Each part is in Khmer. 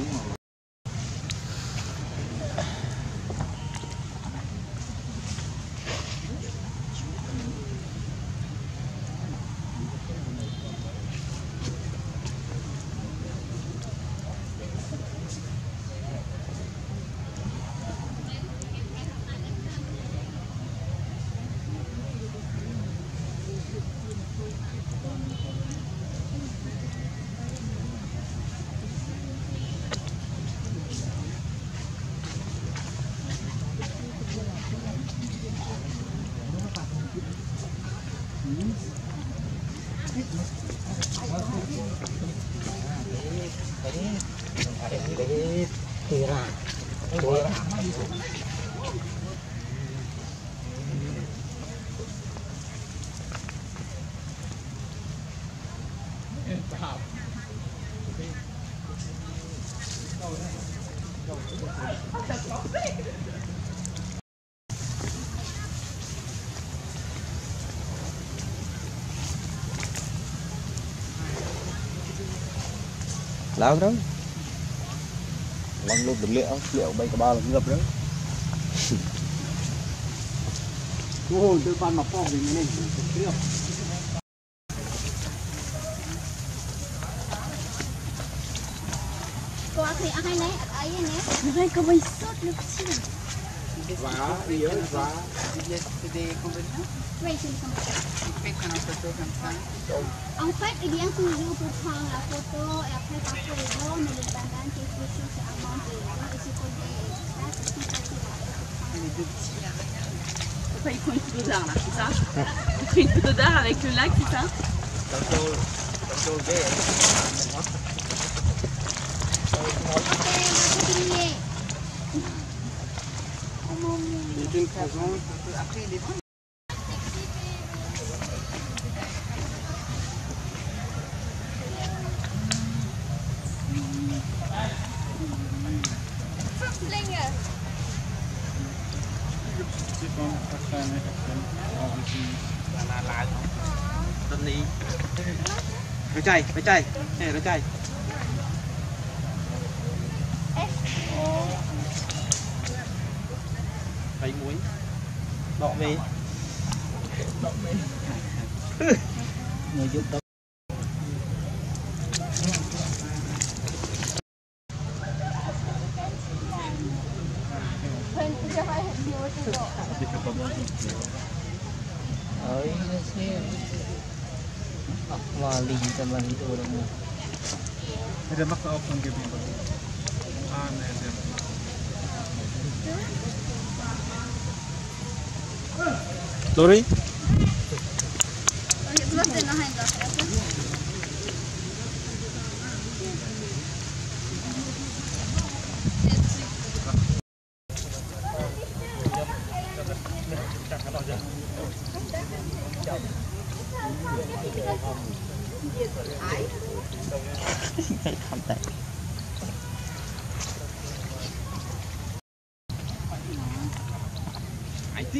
mesmo, Tira. Tira. Thank you. ឡើងទៅឡើងលុបទម្លាក់ស្លៀកបីក្បាលងឹបទៅអូទៅបានមកប៉ោះវិញនេះគ្រឿងគាត់គ្រាអស់ហើយណែអត់អីទេណែហើយក៏មិនសុទ្ធលុបឈាម Voilà, hiyo va. C'est des conventions Oui, c'est des conventions. On peut une photo comme ça. En fait, il vient toujours pour prendre la photo et après parfois les gros, mais les bananes, quelque chose à manger. Alors, il faut des... c'est tout facile à Les deux petits, là, regarde. Pourquoi ils font une photo d'art, là, c'est ça Ils font une photo d'art avec le lac, c'est ça Ok, on va continuer. une présence un peu après les ventes. Nó chạy, nó chạy, nó chạy. ត្រីមួយដកមេដកមេមួយយកទៅអើយនេះអត់វ៉ាលីតែមិនទៅដល់មករមឹកអប់ក្នុងគេពីបងអានតែ Lori? Jetzt m a c t d n o h e i n n Sachen.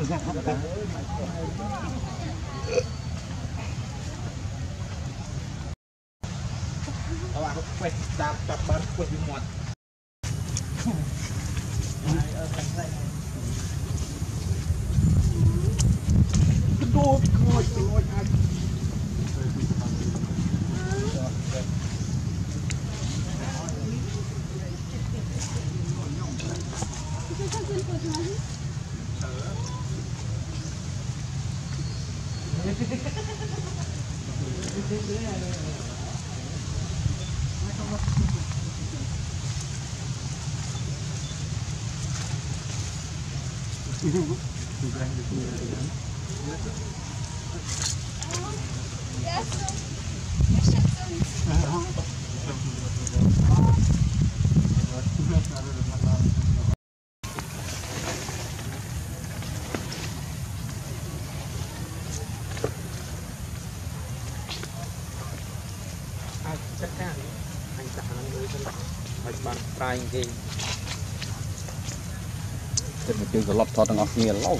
Wait, stop, stop, stop, stop, stop, stop, stop, stop, Yes. ញគេចិត្តមកជើងត្រឡប់ថតទាំងអស់គ្នាឡូវ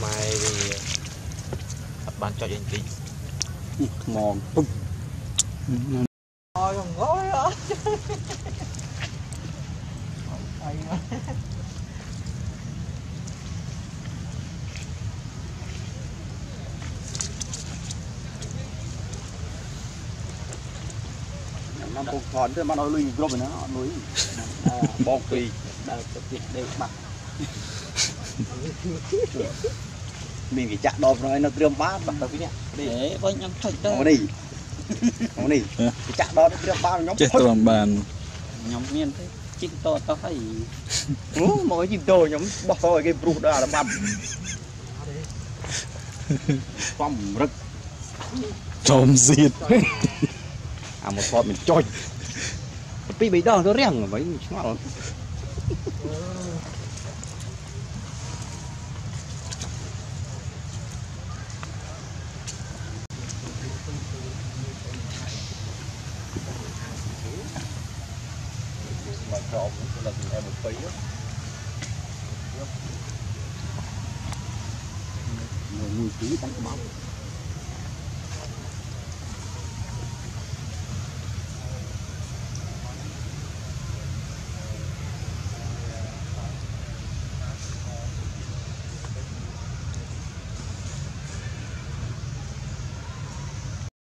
ម៉ែវាអត់បានចុចអីតិចខ្មងពុកអើយងល់អត់អីណាំពុកថនទៅបានឲ្យលុយគ្រប់ហ្នឹងអត់លុយបងពីរដើរទៅទៀតដេកបាក់មានគេចាក់ដបក្នុងឯនៅត្រៀមបានបាក់ទៅពីនេះនេះបើខ្ញុំចុចទៅនេះនេះគេចាក់ដបត្រៀមបានខ្ញុំចេះត្រាំបានខ្ញុំមានទេជីកតតោះហើយអូមកជីកតខ្ញុំបោះទៅឲ្យគេព្រុសដល់អាបាត់បំរឹកចំសៀតអាមកថតមិនចុចពីរបីដងទៅរាំងវិញឆ្ងល់你打个码。